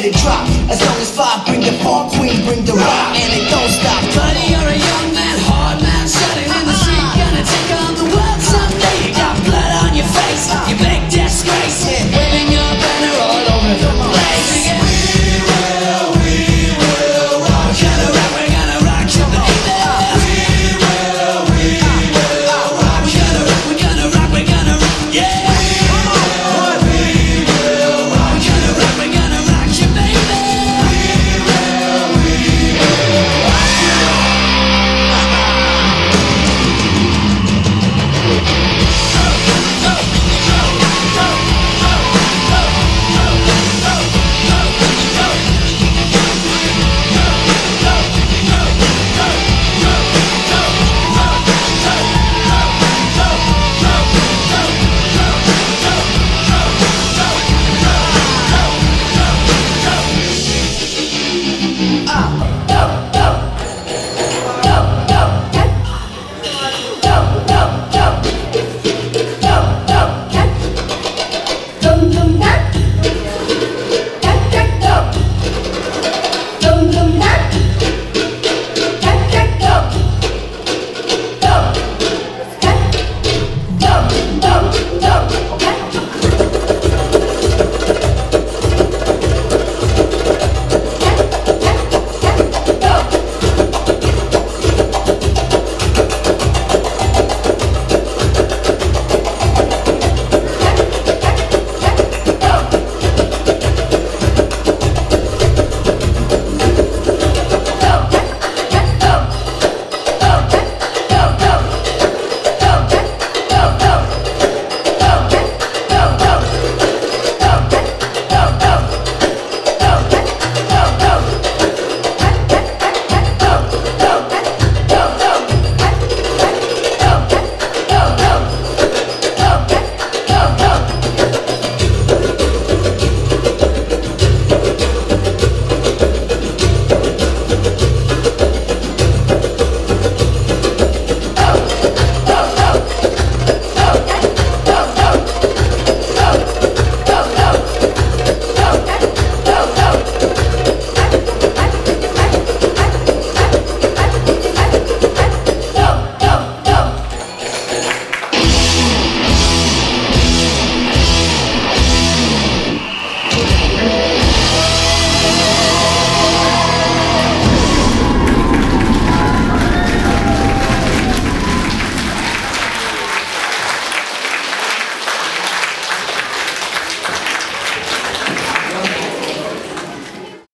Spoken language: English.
let it drop. As long as five, bring the far queen, bring the rock, and it don't stop.